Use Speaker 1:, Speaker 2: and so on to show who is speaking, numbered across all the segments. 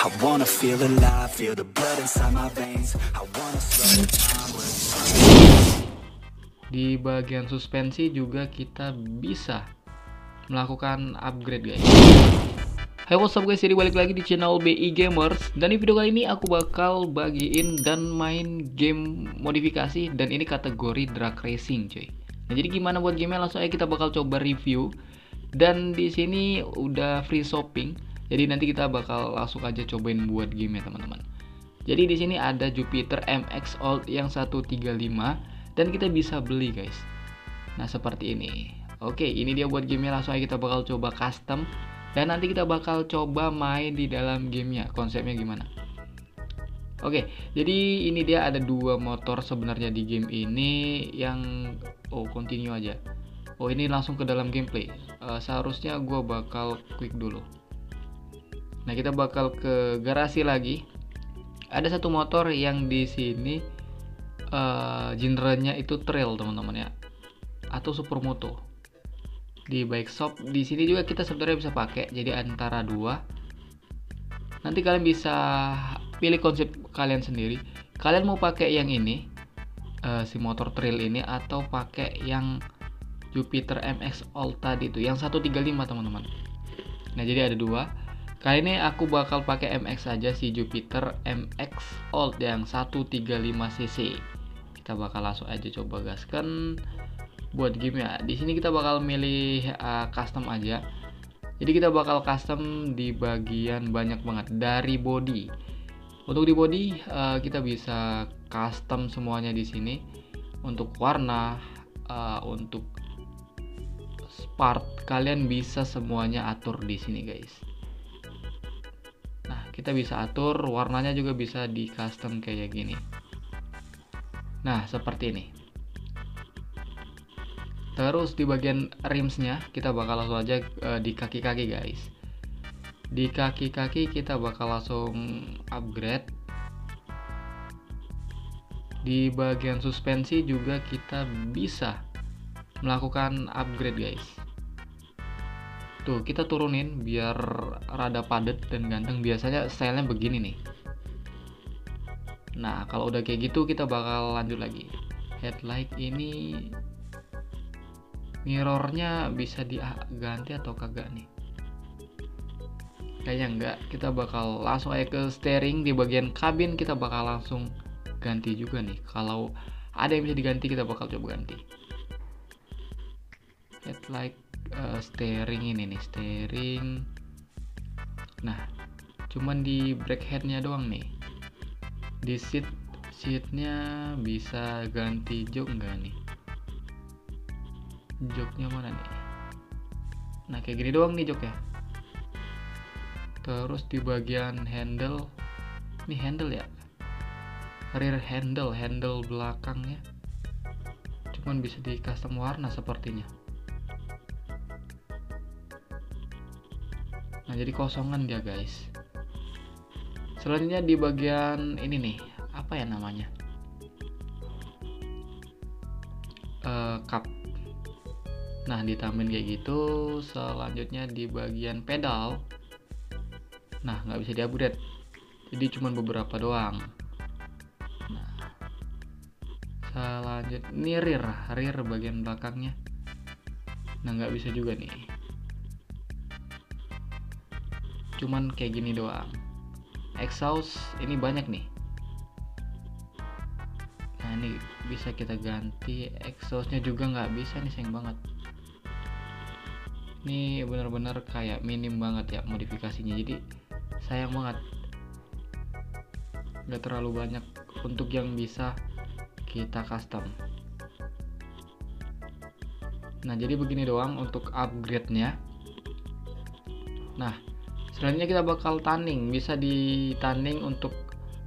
Speaker 1: I wanna feel alive, feel the blood inside my veins. I wanna slow time with
Speaker 2: Di bagian suspensi juga kita bisa melakukan upgrade guys. Hey what's up guys, jadi balik lagi di channel BI Gamers. Dan di video kali ini aku bakal bagiin dan main game modifikasi Dan ini kategori drag racing cuy. Nah jadi gimana buat gamenya? Langsung aja kita bakal coba review. Dan di sini udah free shopping Jadi nanti kita bakal langsung aja cobain buat game ya teman-teman. Jadi di sini ada Jupiter MX Old yang 135 Dan kita bisa beli guys. Nah seperti ini. Oke ini dia buat gamenya. Langsung aja kita bakal coba custom. Dan nanti kita bakal coba main di dalam gamenya. Konsepnya gimana? Oke, jadi ini dia ada dua motor sebenarnya di game ini yang oh continue aja. Oh ini langsung ke dalam gameplay. Uh, seharusnya gue bakal quick dulu. Nah kita bakal ke garasi lagi. Ada satu motor yang di sini uh, genrenya itu trail teman-teman ya, atau supermoto. Di bike shop di sini juga kita sebenarnya bisa pakai jadi antara dua. Nanti kalian bisa pilih konsep kalian sendiri. Kalian mau pakai yang ini uh, si motor trail ini atau pakai yang Jupiter MX All tadi itu. Yang 135 teman-teman. Nah jadi ada dua kali ini aku bakal pakai MX saja si Jupiter MX Old yang 135 cc kita bakal langsung aja coba gaskan buat game ya. Di sini kita bakal milih uh, custom aja. Jadi kita bakal custom di bagian banyak banget dari body. Untuk di body uh, kita bisa custom semuanya di sini. Untuk warna uh, untuk part kalian bisa semuanya atur di sini guys kita bisa atur warnanya juga bisa di custom kayak gini nah seperti ini Terus di bagian rimsnya kita bakal langsung aja uh, di kaki-kaki guys. Di kaki-kaki kita bakal langsung upgrade. Di bagian suspensi juga kita bisa melakukan upgrade guys. Tuh kita turunin biar rada padat dan ganteng. Biasanya stylenya begini nih. Nah kalau udah kayak gitu kita bakal lanjut lagi. Headlight ini mirrornya bisa diganti atau kagak nih kayaknya enggak kita bakal langsung aja ke steering di bagian kabin kita bakal langsung ganti juga nih kalau ada yang bisa diganti kita bakal coba ganti headlight uh, steering ini nih steering. Nah cuman di brake headnya doang nih. Di seat seatnya bisa ganti jok enggak nih? Joknya mana nih? Nah kayak gini doang nih jok ya. Terus di bagian handle ini handle ya? Rear handle handle belakangnya. Cuman bisa di custom warna sepertinya nah jadi kosongan dia guys selanjutnya di bagian ini nih apa ya namanya uh, cup Nah, ditambahin kayak gitu, selanjutnya di bagian pedal. Nah, nggak bisa di-upgrade. Jadi cuma beberapa doang. Nah, selanjutnya ini rear, rear bagian belakangnya. Nah, nggak bisa juga nih. Cuman kayak gini doang. Exhaust ini banyak nih. Nah, ini bisa kita ganti. Exhaustnya juga nggak bisa nih, sayang banget ini benar-benar kayak minim banget ya modifikasinya jadi sayang banget nggak terlalu banyak untuk yang bisa kita custom nah jadi begini doang untuk upgrade nya nah selanjutnya kita bakal tanding bisa ditanding untuk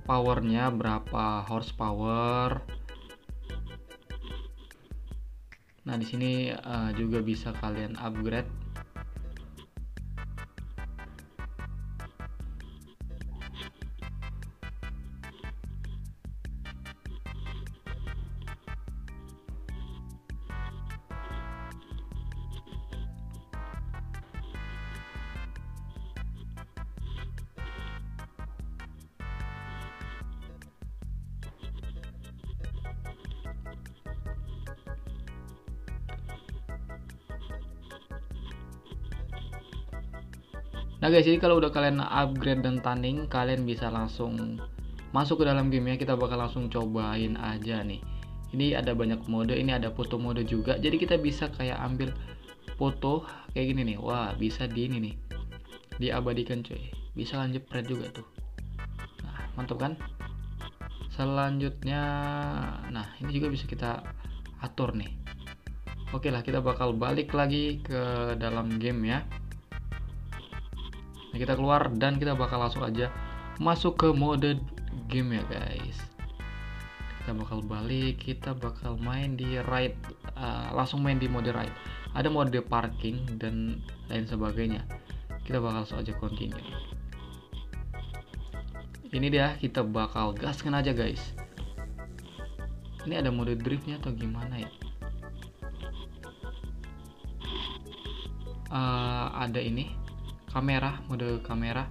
Speaker 2: powernya berapa horsepower. Nah di sini uh, juga bisa kalian upgrade Nah guys, jadi kalau udah kalian upgrade dan tanding, kalian bisa langsung masuk ke dalam game ya. Kita bakal langsung cobain aja nih. Ini ada banyak mode, ini ada foto mode juga. Jadi kita bisa kayak ambil foto kayak gini nih. Wah, bisa di ini nih. Diabadikan coy. Bisa lanjut jepret juga tuh. Nah, mantap kan? Selanjutnya, nah ini juga bisa kita atur nih. Oke lah, kita bakal balik lagi ke dalam game ya. Nah, kita keluar dan kita bakal langsung aja masuk ke mode game ya guys. Kita bakal balik, kita bakal main di ride, uh, langsung main di mode ride. Ada mode parking dan lain sebagainya. Kita bakal langsung aja continue. Ini dia, kita bakal gaskan aja guys. Ini ada mode driftnya atau gimana ya? Uh, ada ini kamera mode kamera.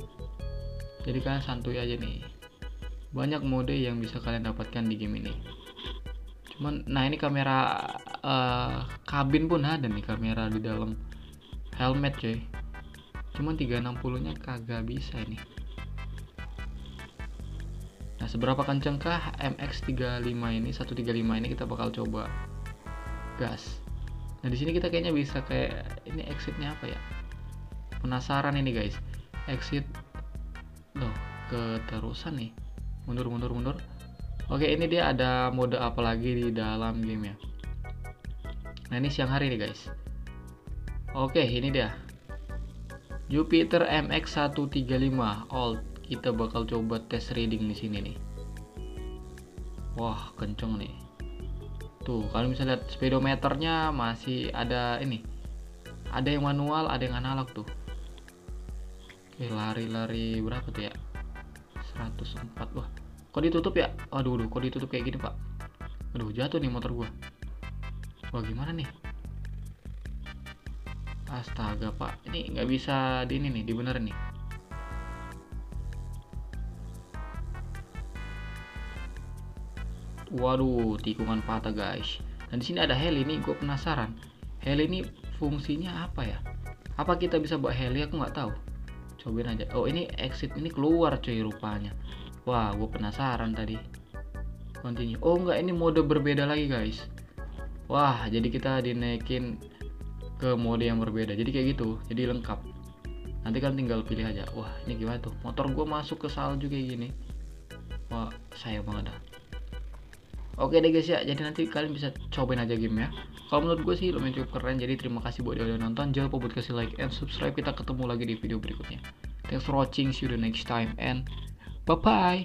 Speaker 2: Jadi kalian santuy aja nih. Banyak mode yang bisa kalian dapatkan di game ini. Cuman nah ini kamera uh, kabin pun ada nih kamera di dalam helmet cuy cuman 360 nya kagak bisa ini. Nah seberapa kencengkah MX35 ini 135 ini kita bakal coba. Gas. Nah di sini kita kayaknya bisa kayak ini exitnya apa ya penasaran ini guys. Exit. Loh keterusan nih. Mundur mundur mundur. Oke ini dia ada mode apa lagi di dalam game ya? Nah ini siang hari nih guys. Oke ini dia. Jupiter MX135 Old. Kita bakal coba tes reading di sini nih. Wah kenceng nih. Tuh kalau misalnya lihat speedometernya masih ada ini. Ada yang manual ada yang analog tuh lari-lari berapa tuh ya? 104 wah. Kok ditutup ya? Aduh, aduh, kok ditutup kayak gini, Pak? Aduh, jatuh nih motor gua. Wah, gimana nih? Astaga, Pak. Ini nggak bisa di ini nih, dibenerin nih. Waduh, tikungan patah, guys. Dan di sini ada heli nih, gue penasaran. Heli ini fungsinya apa ya? Apa kita bisa bawa heli? Aku nggak tahu cobain aja. Oh ini exit ini keluar cuy rupanya. Wah gue penasaran tadi continue oh enggak ini mode berbeda lagi guys. Wah jadi kita dinaikin ke mode yang berbeda. Jadi kayak gitu jadi lengkap. Nanti kan tinggal pilih aja. Wah ini gimana tuh? Motor gue masuk ke salju kayak gini. Wah sayang banget dah Oke deh guys ya, jadi nanti kalian bisa cobain aja game ya. Kalau menurut gue sih lumayan cukup keren, jadi terima kasih buat yang udah nonton. Jangan lupa buat kasih like and subscribe. Kita ketemu lagi di video berikutnya. Thanks for watching, see you the next time, and bye-bye.